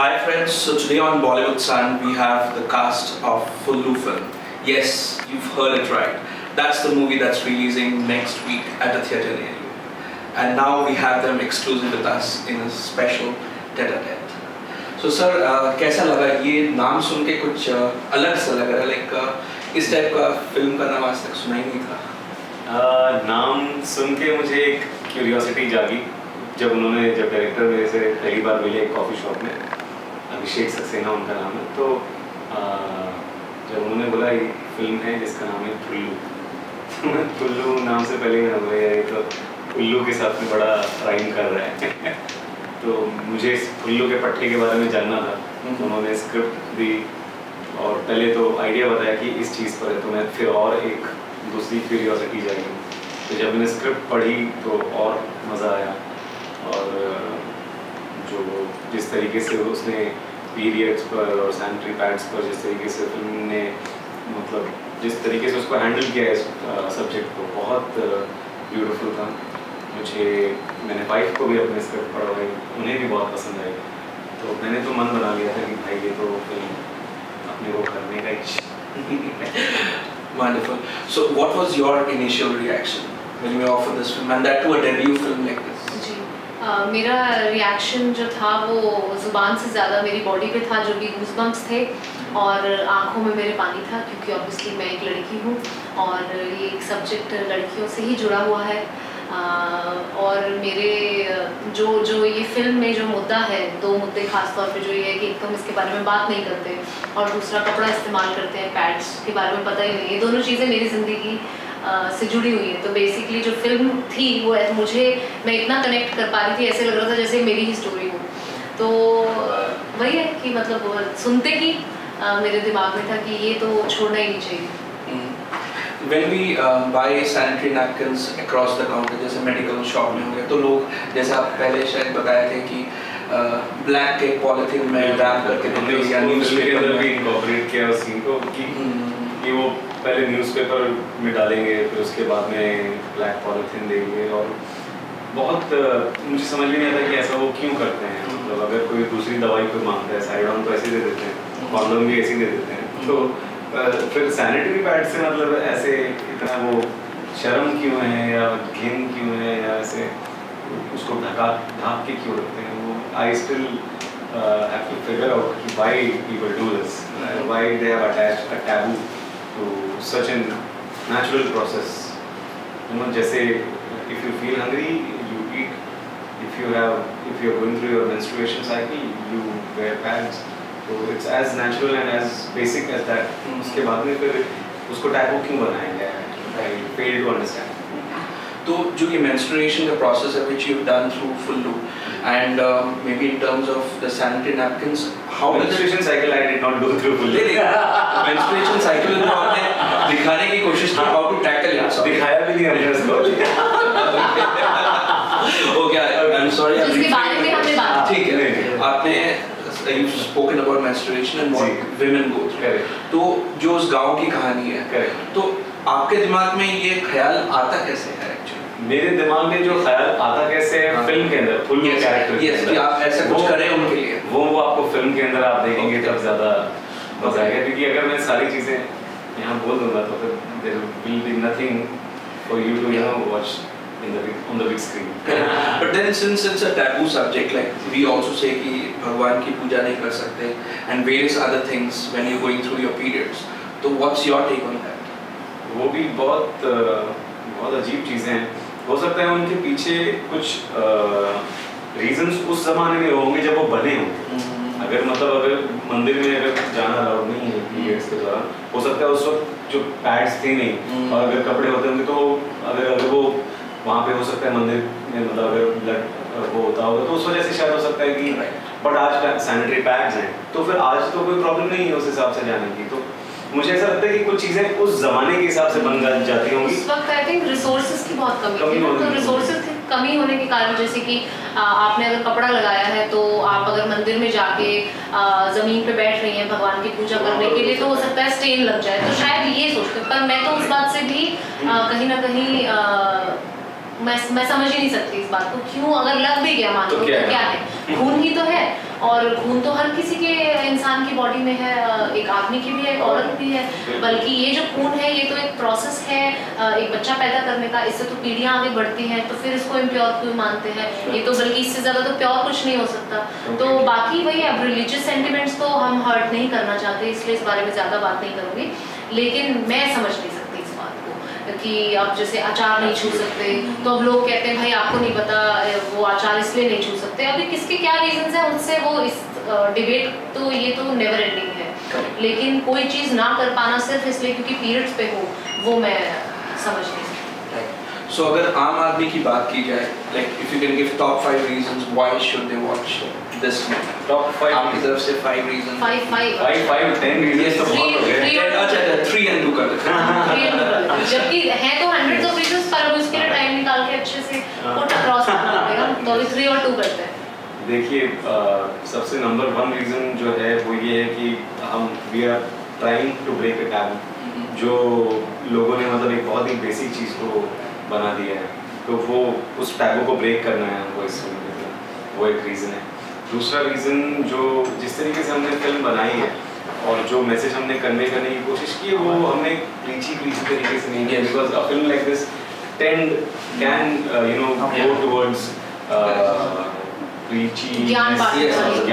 Hi friends, so today on Bollywood Sun we have the cast of Fullu film. Yes, you've heard it right. That's the movie that's releasing next week at the theatre near you. And now we have them exclusive with us in a special tete-a-tete. So sir, uh, कैसा लगा ये नाम सुन के कुछ uh, अलग सा लग रहा है लाइक uh, इस टाइप का फ़िल्म का नाम आज तक सुना ही नहीं था नाम सुन के मुझे एक क्यूरियोसिटी जागी जब उन्होंने जब डायरेक्टर मेरे से पहली बार मिले कॉफ़ी शॉप में अभिषेक सक्सेना उनका नाम है। तो जब उन्होंने बोला ये फ़िल्म है जिसका नाम है टुल्लू। तो मैं टुल्लू नाम से पहले मैंने बोला यार तो उल्लू के साथ में बड़ा राइम कर रहा है। तो मुझे इस उल्लू के पट्टे के बारे में जानना था। तो उन्होंने स्क्रिप्ट दी और पहले तो आइडिया बताया कि इस चीज़ पर है तो मैं फिर और एक दूसरी क्यूरियोसिटी जागी। तो जब मैंने स्क्रिप्ट पढ़ी तो और मज़ा आया। और जो जिस तरीके से उसने पीरियड्स पर और सैनिटरी पैड्स पर जिस तरीके से फ़िल्म ने मतलब जिस तरीके से उसको हैंडल किया है इस सब्जेक्ट को, बहुत ब्यूटीफुल था। मुझे, मैंने वाइफ को भी अपने स्क्रिप्ट पढ़वाई, उन्हें भी बहुत पसंद आई। तो मैंने तो मन बना लिया था कि भाई ये तो फ़िल्म अपने को करने का ही। Wonderful. So, what was your initial reaction when you were offered this film? And that to a debut film like मेरा रिएक्शन जो था वो ज़ुबान से ज़्यादा मेरी बॉडी पे था जो भी गूजबम्स थे और आँखों में मेरे पानी था क्योंकि ऑब्वियसली मैं एक लड़की हूँ और ये एक सब्जेक्ट लड़कियों से ही जुड़ा हुआ है। uh, और मेरे जो जो ये फ़िल्म में जो मुद्दा है दो मुद्दे खास तौर पे जो ये है कि एक तो हम इसके बारे में बात नहीं करते और दूसरा कपड़ा इस्तेमाल करते हैं पैड्स के बारे में पता ही नहीं ये दोनों चीज़ें मेरी ज़िंदगी से जुड़ी हुई है। तो बेसिकली जो फ़िल्म थी वो मुझे मैं इतना कनेक्ट कर पा रही थी ऐसे लग रहा था जैसे मेरी ही स्टोरी हो। तो वही है कि मतलब सुनते ही मेरे दिमाग में था कि ये तो छोड़ना ही नहीं चाहिए। When we uh, buy sanitary napkins across the counter जैसे मेडिकल शॉप में हो गया तो लोग जैसे आप पहले शायद बताए थे कि ब्लैक के पॉलिथीन में रैप करके हमने देते या उसको न्यूज़ फ़िल्म भी इनकॉर्पोरेट किया उस सीन को कि कि वो पहले न्यूज़पेपर में डालेंगे फिर उसके बाद में ब्लैक पॉलिथीन देंगे और बहुत मुझे समझ नहीं आता कि ऐसा वो क्यों करते हैं। मतलब अगर कोई दूसरी दवाई कोई माँगता है साइड तो ऐसे दे देते हैं कॉन्डोम भी ऐसे दे देते हैं। तो फिर सैनिटरी पैड से मतलब ऐसे इतना वो शर्म क्यों है या घिन क्यों है या ऐसे उसको ढका ढाक के क्यों रखते हैं? वो I still have to figure out कि why people do this why they have attached a taboo to such a natural process. You know, जैसे if you feel hungry, you eat. If you have, if you are going through your menstruation cycle, you wear pads. So it's as natural and as basic as that. उसके बाद में फिर उसको taboo क्यों बनाया गया है? I fail to understand. तो जो ये menstruation का process है which you've done through Fullu and uh, maybe in terms of the sanitary napkins how Menstruation cycle I did not go through fully. menstruation cycle को आपने दिखाने की कोशिश की how to tackle it दिखाया भी नहीं हमने उसको हो गया I'm sorry I'm उसके बारे में हमने बात ठीक है। आपने you've spoken about menstruation and what women go through तो जो उस गाँव की कहानी है तो आपके दिमाग में ये ख्याल आता कैसे है मेरे दिमाग में जो ख्याल आता कैसे है हाँ। फ़िल्म के अंदर फुल Yes, कैरेक्टर yes, कि आप ऐसा कुछ करें उनके लिए। वो वो आपको फ़िल्म के अंदर आप देखेंगे Okay. तब ज़्यादा मज़ा आएगा क्योंकि अगर मैं सारी चीज़ें यहाँ बोल दूँगा तो फिर there will be nothing for you to you know watch in the on the big screen But then since it's a taboo subject, like we also say कि भगवान की पूजा नहीं कर सकते and various other things when you're going through your periods. तो what's your take on that? वो भी बहुत बहुत अजीब चीज़ें हैं हो सकता है उनके पीछे कुछ रीजंस उस जमाने में होंगे जब वो बने होंगे अगर मतलब अगर मंदिर में अगर जाना अलाउड नहीं है पीरियड्स के दौरान हो सकता है उस वक्त जो पैड्स थे नहीं हम्म। और अगर कपड़े होते होंगे तो अगर अगर वो वहाँ पे हो सकता है मंदिर में मतलब अगर ब्लड वो होता होगा तो उस वजह से शायद हो सकता है कि बट आज सैनिटरी पैड्स हैं तो फिर आज तो कोई प्रॉब्लम नहीं है उस हिसाब से जाने की तो मुझे ऐसा लगता है कि कुछ चीज़ें उस जमाने के हिसाब से बन जाती होंगी। उस वक्त आई थिंक रिसोर्सेज की बहुत कमी कमी थी तो रिसोर्सेज की कमी होने के कारण जैसे कि आपने अगर कपड़ा लगाया है तो आप अगर मंदिर में जाके ज़मीन पे बैठ रही हैं भगवान की पूजा करने के लिए तो हो सकता है स्टेन लग जाए। तो शायद ये सोचते पर मैं तो उस बात से भी कहीं ना कहीं मैं मैं समझ ही नहीं सकती इस बात को। क्यों? अगर लग भी गया मान तो लो तो क्या है? खून ही तो है। और खून तो हर किसी के इंसान की बॉडी में है एक आदमी की भी है एक औरत भी है बल्कि ये जो खून है ये तो एक प्रोसेस है एक बच्चा पैदा करने का इससे तो पीढ़ियाँ आगे बढ़ती हैं तो फिर इसको इम्प्योर क्यों मानते हैं? ये तो बल्कि इससे ज़्यादा तो प्योर कुछ नहीं हो सकता। तो बाकी वही अब रिलीजियस सेंटिमेंट्स तो हम हर्ट नहीं करना चाहते इसलिए इस बारे में ज़्यादा बात नहीं करूँगी। लेकिन मैं समझ नहीं सकती कि आप जैसे अचार नहीं छू सकते। तो अब लोग कहते हैं, भाई, आपको नहीं पता, वो अचार इसलिए नहीं छू सकते। अभी किसके क्या रीजन है उससे वो इस डिबेट तो ये तो नेवर एंडिंग है। लेकिन कोई चीज़ ना कर पाना सिर्फ़ इसलिए क्योंकि पीरियड्स पे हो, वो मैं समझ नहीं सो अगर आम आदमी की बात की जाए like if you can give top five reasons why should they watch this movie top five आपकी तरफ़ से five reason five five five five ten reasons तो बहुत हो गए अच्छा अच्छा थ्री एंड टू कर देते जबकि है तो हंड्रेड्स ऑफ़ रीजंस पर अब उसके लिए टाइम निकाल के अच्छे से कोटा हाँ। क्रॉस करना पड़ेगा। तो अभी थ्री और टू करते हैं। देखिए सबसे नंबर वन रीज़न जो है वो ये है कि हम we are trying to break a taboo जो लोगों ने मतलब एक बहुत ही बेसिक चीज़ को बना दिया है। तो वो उस टैबू को ब्रेक करना है हमको इस फ़िल्म वो एक रीज़न है। दूसरा रीज़न जो जिस तरीके से हमने फ़िल्म बनाई है और जो मैसेज हमने कन्वे करने की कोशिश की है वो हमने प्रीची प्रीची तरीके से नहीं किया। Because a film like this tend can you know go towards preachy gyan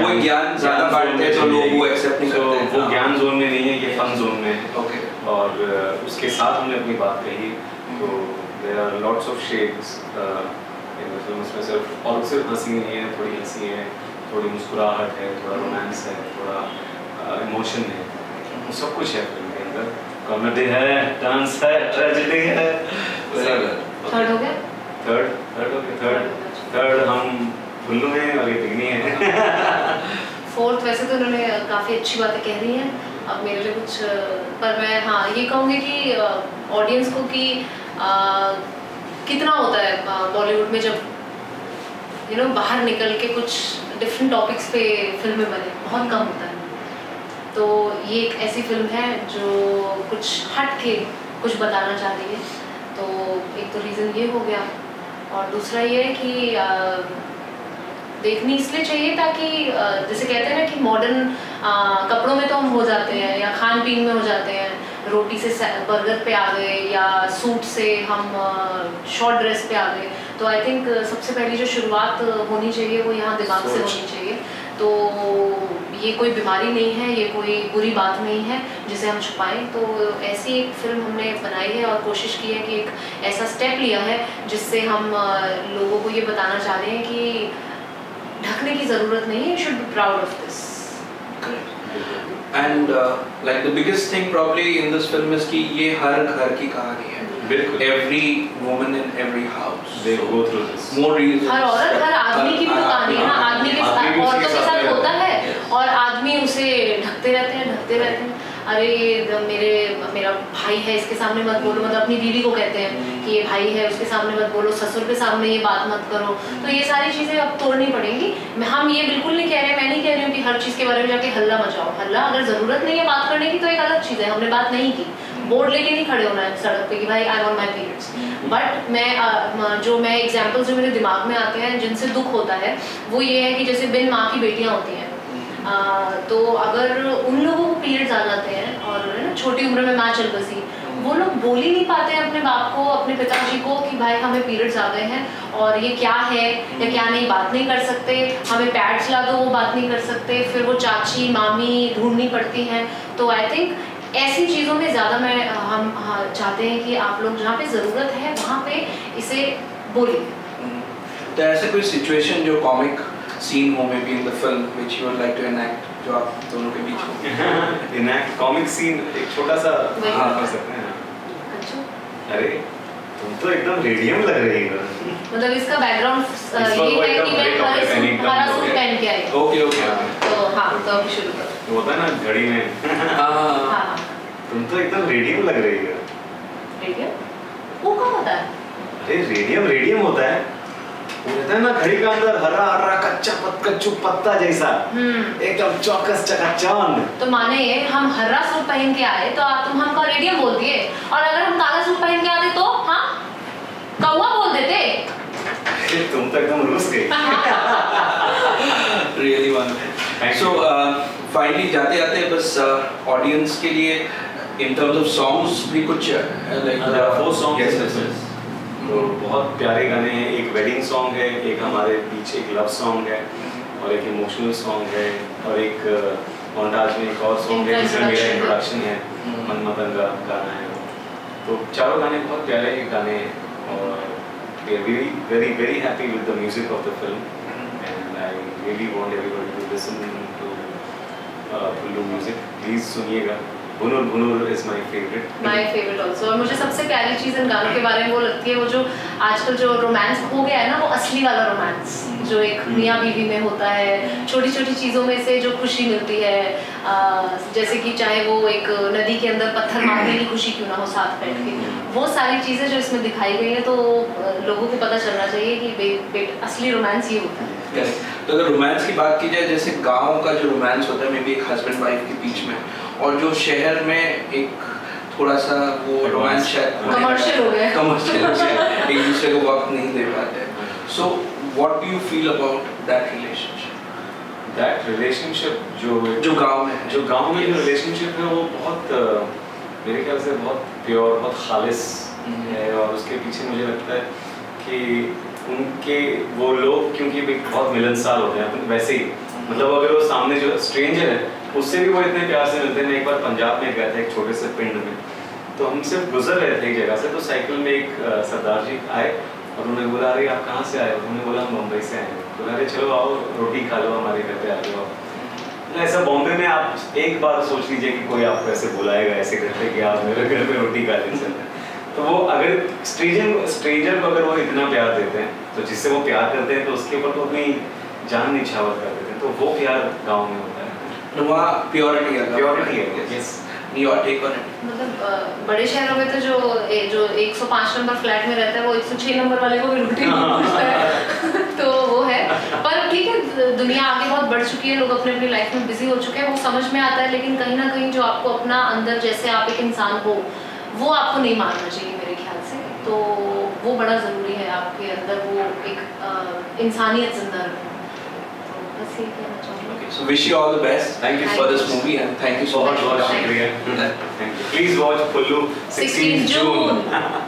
वो ज्ञान ज़्यादा बांटते हैं तो लोग वो एक्सेप्ट नहीं करते। वो ज्ञान जोन में नहीं है ये फन जोन में है। ओके और uh, उसके साथ हमने अपनी बात कही। तो there are lots of shades in the film में सिर्फ़ और सिर्फ़ हँसी नहीं है थोड़ी हँसी है थोड़ी मुस्कुराहट है थोड़ा रोमांस है थोड़ा इमोशन है। तो सब कुछ है फ़िल्म के अंदर। कॉमेडी है डांस है ट्रेजेडी है। थर्ड हो। गया थर्ड थर्ड हो गया? थर्ड थर्ड हम फुल्लू हैं और ये पिगनी है। फोर्थ वैसे तो उन्होंने काफ़ी अच्छी बातें कह रही हैं। अब मेरे लिए कुछ पर मैं हाँ ये कहूँगी कि ऑडियंस को कि आ, कितना होता है बॉलीवुड में जब यू नो बाहर निकल के कुछ डिफरेंट टॉपिक्स पे फ़िल्में बने बहुत कम होता है। तो ये एक ऐसी फ़िल्म है जो कुछ हट के कुछ बताना चाह रही है। तो एक तो रीज़न ये हो गया। और दूसरा ये है कि आ, देखनी इसलिए चाहिए ताकि जैसे कहते हैं ना कि मॉडर्न कपड़ों में तो हम हो जाते हैं या खान पीन में हो जाते हैं। रोटी से बर्गर पे आ गए या सूट से हम शॉर्ट ड्रेस पे आ गए। तो आई थिंक सबसे पहली जो शुरुआत होनी चाहिए वो यहाँ दिमाग से होनी चाहिए। तो ये कोई बीमारी नहीं है ये कोई बुरी बात नहीं है जिसे हम छुपाएँ। तो ऐसी एक फ़िल्म हमने बनाई है और कोशिश की है कि एक ऐसा स्टेप लिया है जिससे हम लोगों को ये बताना चाह रहे हैं कि ढकने की ज़रूरत नहीं है you should be proud of this and like the biggest thing probably in this film is कि ये हर घर की कहानी है। बिल्कुल। Every woman in every house they go through this more हर औरत हर आदमी की भी तो कहानी है ना। आदमी के साथ औरतों के साथ होता है। और आदमी उसे ढकते रहते हैं ढकते रहते हैं। अरे, मेरे, मेरा भाई है, इसके सामने मत बोलो। मतलब अपनी बीवी को कहते हैं कि ये भाई है, उसके सामने मत बोलो, ससुर के सामने ये बात मत करो। तो ये सारी चीज़ें अब तोड़नी पड़ेंगी। हम ये बिल्कुल नहीं कह रहे मैं नहीं कह रही हूँ कि हर चीज़ के बारे में जाके हल्ला मचाओ। हल्ला अगर ज़रूरत नहीं है बात करने की तो एक अलग चीज़ है। हमने बात नहीं की। बोर्ड लेके नहीं खड़े होना है सड़क पे कि भाई I want my periods but मैं जो मैं एग्जाम्पल्स जो मेरे दिमाग में आते हैं, जिनसे दुख होता है, वो ये है कि जैसे बिन माँ की बेटियाँ होती हैं। तो अगर उन लोगों को पीरियड्स आ जाते हैं और ना छोटी उम्र में माँ चल बसी वो लोग बोल ही नहीं पाते हैं अपने बाप को अपने पिताजी को कि भाई हमें पीरियड्स आ गए हैं और ये क्या है या क्या नहीं बात नहीं कर सकते हमें पैड्स ला दो वो बात नहीं कर सकते फिर वो चाची मामी ढूंढनी पड़ती हैं। तो आई थिंक ऐसी चीज़ों में ज़्यादा मैं हम हाँ, चाहते हैं कि आप लोग जहाँ पे ज़रूरत है वहाँ पे इसे बोलिए। तो ऐसे कोई सिचुएशन जो कॉमिक सीन हो maybe in the film which you would like to enact जो आप दोनों के बीच हो। एनैक्ट कॉमिक सीन एक छोटा सा हाँ कर सकते हैं अच्छा। अरे तुम तो एकदम रेडियम लग रही हो। मतलब इसका बैकग्राउंड ये है कि मैं हमारा सूट हमारा सूट पहन के आई। ओके ओके तो हाँ तो अब शुरू करो। होता है ना घड़ी में। हाँ। हाँ। तुम तो एकदम रेडियम लग रही हो। रेडियम? वो कहाँ होता है? अरे रेडियम रेडियम होता है। रहता है ना घड़ी का अंदर हरा हरा कच्चा पत कच्चू पत्ता जैसा। हम्म। एकदम चौकस चकाचौंध। तो माने हम हरा सूट पहन के आए तो आप तुम हमको रेडियम बोल दिए। और अगर हम काला सूट पहन के आते तो हाँ? कौवा बोल देते। तुम तो एकदम रूस गए। रियली वन सो फाइनली जाते जाते बस ऑडियंस के लिए इन टर्म्स ऑफ़ सॉन्ग्स भी कुछ लाइक there are तो बहुत प्यारे गाने हैं। एक वेडिंग सॉन्ग है एक हमारे बीच एक लव सॉन्ग है और एक इमोशनल सॉन्ग है और एक मोन्टाज में एक और सॉन्ग है जिसमें मेरा इंट्रोडक्शन है। हम्म। मनमतन का गाना है तो चारों गाने बहुत प्यारे गाने हैं और very very very happy with the music of the film and I really want everybody to listen to Phullu music please सुनिएगा। Bhunur Bhunur is my favourite my favourite also और मुझे सबसे प्यारी चीज़ इन गानों के बारे में वो लगती है वो जो आजकल जो रोमांस हो गया है ना वो असली वाला रोमांस जो एक मियाँ बीवी में होता है छोटी छोटी चीज़ों में से जो खुशी मिलती है आ, जैसे कि चाहे वो एक नदी के अंदर पत्थर मारने की खुशी क्यों ना हो साथ बैठ के। वो सारी चीज़ें जो इसमें दिखाई गई है तो लोगों को पता चलना चाहिए कि बे, बे, असली रोमांस ये होता है। तो अगर रोमांस की बात की जाए जैसे गाँव का जो रोमांस होता है मे बी एक हस्बैंड वाइफ के बीच में और जो शहर में एक थोड़ा सा वो. रोमांस शायद Commercial हो गया। कमर्शियल हो गया एक दूसरे को वक्त नहीं दे पाते so what do you feel about that relationship that relationship जो जो गाँव में जो गाँव में जो रिलेशनशिप है वो बहुत मेरे ख्याल से बहुत प्योर बहुत खालिस हम्म। है और उसके पीछे मुझे लगता है कि उनके वो लोग क्योंकि बहुत मिलनसार होते हैं वैसे ही मतलब अगर वो सामने जो स्ट्रेंजर है उससे भी वो इतने प्यार से मिलते हैं। एक बार पंजाब में गए थे, एक छोटे से पिंड में। तो हम सिर्फ़ गुजर रहे थे एक जगह से तो साइकिल में एक सरदार जी आए और उन्होंने बोला, अरे, आप कहाँ से आए? उन्होंने बोला, हम मुंबई से आए बोला, अरे, चलो आओ, रोटी खा लो, हमारे घर पे आ जाओ तो ऐसा बॉम्बे में आप एक बार सोच लीजिए कि कोई आपको ऐसे बुलाएगा, ऐसे करते कि आप मेरे घर पे रोटी खा ले। तो वो अगर स्ट्रेंजर स्ट्रेंजर को अगर वो इतना प्यार देते हैं तो जिससे वो प्यार करते हैं तो उसके ऊपर तो अपनी जान निछावर कर देते हैं। तो वो प्यार गाँव में होता है। वहाँ प्योरिटी है प्योरिटी है yes. Your take on it मतलब बड़े शहरों में तो जो ए, जो 105 नंबर फ्लैट में रहता है वो 106 नंबर वाले को भी रोटी हाँ। पूछता है। तो वो है। पर ठीक है दुनिया आगे बहुत बढ़ चुकी है लोग अपने अपनी लाइफ में बिज़ी हो चुके हैं वो समझ में आता है लेकिन कहीं ना कहीं जो आपको अपना अंदर जैसे आप एक इंसान हो वो आपको नहीं मानना चाहिए मेरे ख्याल से। तो वो बड़ा ज़रूरी है आपके अंदर वो एक इंसानियत ज़िंदा रखना। Okay, so wish you all the best. Thank you for this movie and thank you so much for watching. Thank you. Please watch Pullu 16th June.